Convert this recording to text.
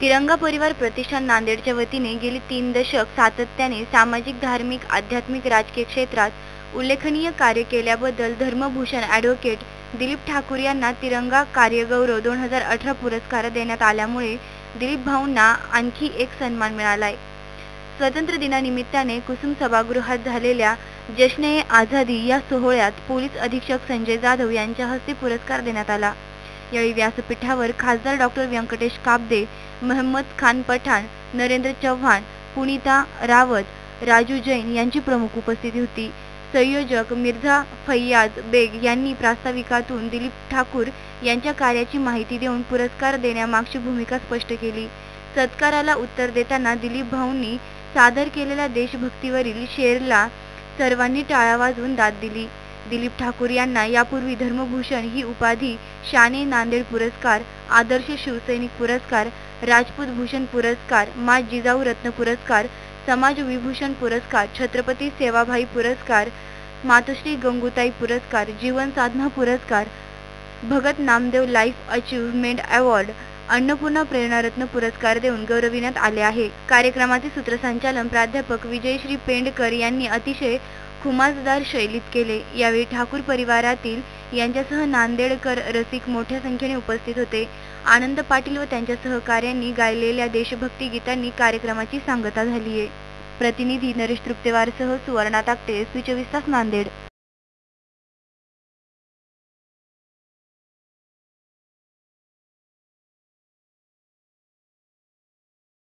तिरंगा परिवार प्रतिष्ठान नांदेडच्या वतीने गेली तीन दशक सातत्याने सामाजिक धार्मिक आध्यात्मिक राजकीय क्षेत्रात उल्लेखनीय कार्य केल्याबद्दल धर्मभूषण ॲडव्होकेट दिलीप ठाकूर यांना तिरंगा कार्यगौरव दोन हजार अठरा पुरस्कार देण्यात आल्यामुळे दिलीप भाऊंना आणखी एक सन्मान मिळालाय. स्वातंत्र्य दिनानिमित्ताने कुसुम सभागृहात झालेल्या जश्न ए आझादी या सोहळ्यात पोलीस अधीक्षक संजय जाधव यांच्या हस्ते पुरस्कार देण्यात आला. यावेळी व्यासपीठावर खासदार डॉक्टर व्यंकटेश काबदे महम्मद खान पठाण नरेंद्र चव्हाण पुनीता रावत राजू जैन यांची प्रमुख उपस्थिती होती. संयोजक मिर्झा फैयाज बेग यांनी प्रास्ताविकातून दिलीप ठाकूर यांच्या कार्याची माहिती देऊन पुरस्कार देण्यामागची भूमिका स्पष्ट केली. सत्काराला उत्तर देताना दिलीप भाऊंनी सादर केलेल्या देशभक्तीवरील शेरला सर्वांनी टाळा वाजवून दाद दिली. दिलीप ठाकूर यांना यापूर्वी धर्मभूषण ही उपाधी शाने नांदेड पुरस्कार आदर्श शिवसैनिक पुरस्कार राजपूत भूषण पुरस्कार मा जिजाऊ रत्न पुरस्कार समाज विभूषण पुरस्कार छत्रपती सेवाभाई पुरस्कार मातोश्री गंगूताई पुरस्कार जीवन साधना पुरस्कार Bhagat Namdev life achievement award Annapurna प्रेरणारत्न पुरस्कार देऊन गौरविण्यात आले आहे. कार्यक्रमाचे सूत्रसंचालन प्राध्यापक विजयश्री पेंडकर यांनी अतिशय खुमासदार शैलीत केले. यावेळी ठाकूर परिवारातील यांच्यासह नांदेडकर रसिक मोठ्या संख्येने उपस्थित होते. आनंद पाटील व त्यांच्या सहकाऱ्यांनी गायलेल्या देशभक्ती गीतांनी कार्यक्रमाची सांगता झाली आहे प्रतिनिधी नरेश तृप्तेवारसह सुवर्णा ताकटे एस चोवीस तास नांदेड.